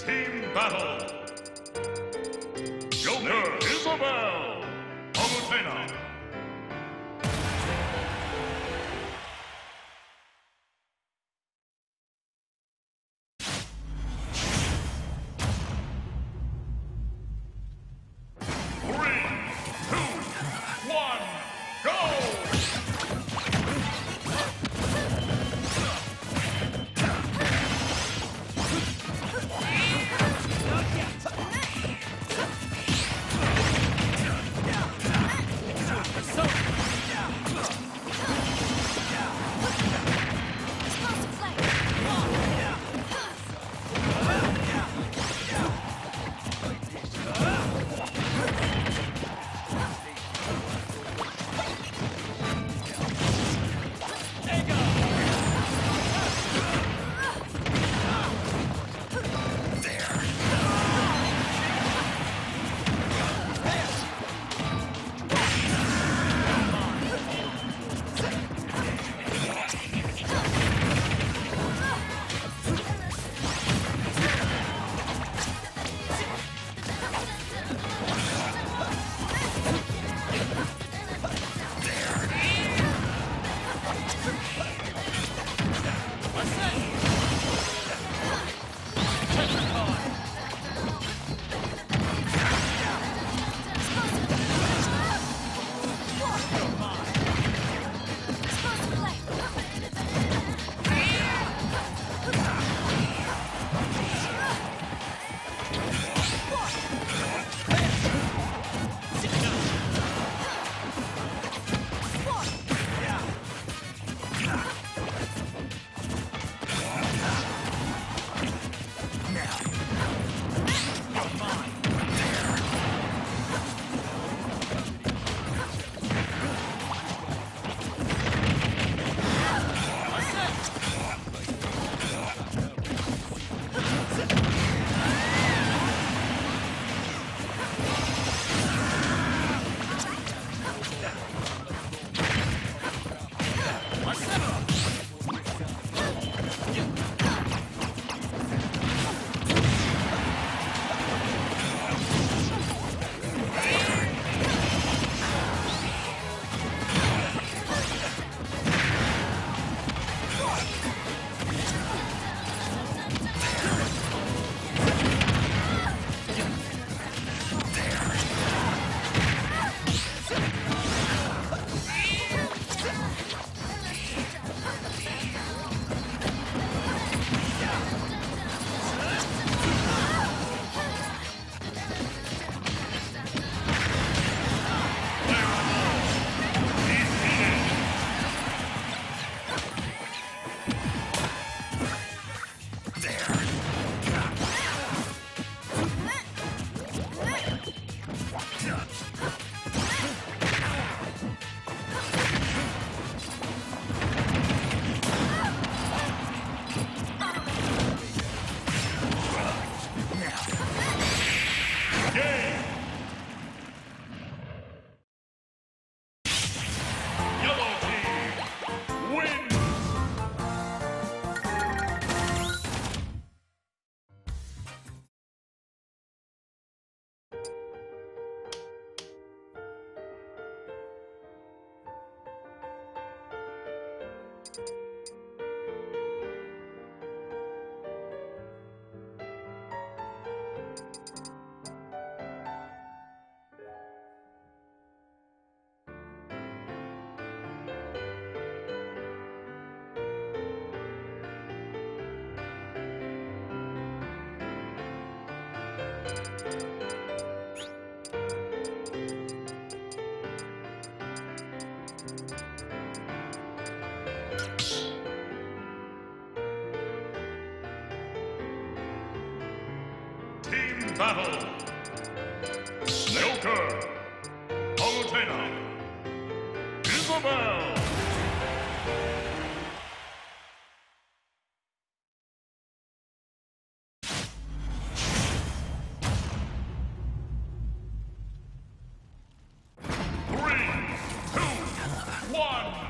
Team Battle! Joker, Isabel, Game. Team battle. Joker, Palutena, Isabel. Three, two, one,